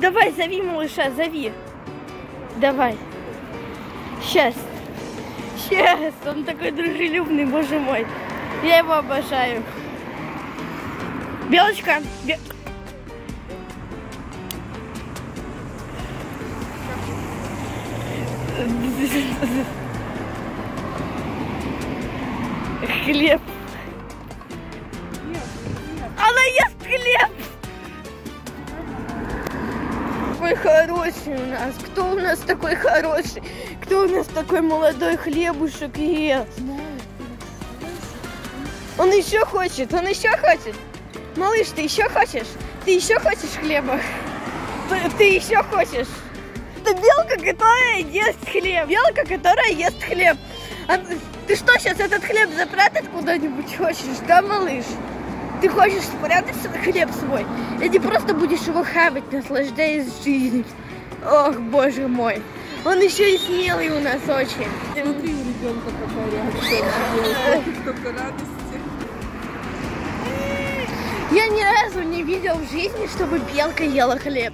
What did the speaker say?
Давай, зови малыша, зови. Давай. Сейчас. Сейчас. Он такой дружелюбный, боже мой. Я его обожаю. Белочка. Бе- Хлеб. Какой хороший у нас. Кто у нас такой хороший? Кто у нас такой молодой хлебушек ест? Он еще хочет, он еще хочет. Малыш, ты еще хочешь? Ты еще хочешь хлеба? Ты, ты еще хочешь? Это белка, которая ест хлеб. Белка, которая ест хлеб. А ты что, сейчас этот хлеб запрятать куда-нибудь хочешь, да, малыш? Ты хочешь спрятать свой хлеб свой? Или просто будешь его хавать, наслаждаясь жизнью? Ох, боже мой. Он еще и смелый у нас очень. Смотри, у ребенка какая реакция. Радости. Я ни разу не видел в жизни, чтобы белка ела хлеб.